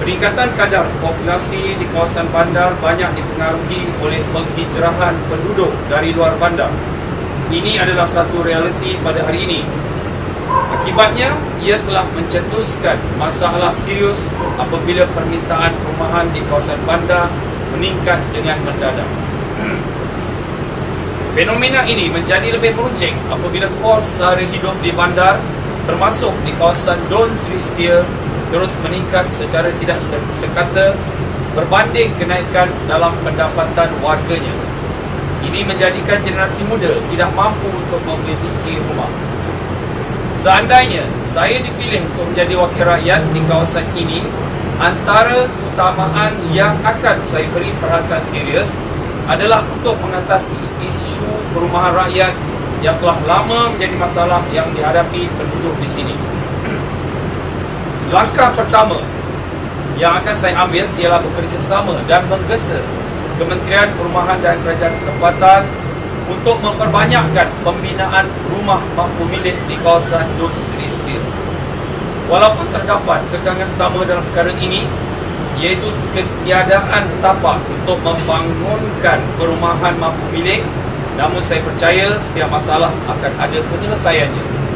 Peningkatan kadar populasi di kawasan bandar banyak dipengaruhi oleh penghijrahan penduduk dari luar bandar. Ini adalah satu realiti pada hari ini. Akibatnya, ia telah mencetuskan masalah serius apabila permintaan perumahan di kawasan bandar meningkat dengan mendadak. Fenomena ini menjadi lebih meruncing apabila kos sara hidup di bandar termasuk di kawasan Don Sri Setia terus meningkat secara tidak sekata berbanding kenaikan dalam pendapatan warganya. Ini menjadikan generasi muda tidak mampu untuk memiliki rumah. Seandainya saya dipilih untuk menjadi wakil rakyat di kawasan ini, antara utamaan yang akan saya beri perhatian serius adalah untuk mengatasi isu perumahan rakyat yang telah lama menjadi masalah yang dihadapi penduduk di sini. Langkah pertama yang akan saya ambil ialah bekerjasama dan menggesa Kementerian Perumahan dan Kerajaan Tempatan untuk memperbanyakkan pembinaan rumah mampu milik di kawasan Dun Sri Steel. Walaupun terdapat kekangan utama dalam perkara ini, iaitu ketiadaan tapak untuk membangunkan perumahan mampu milik, namun saya percaya setiap masalah akan ada penyelesaiannya.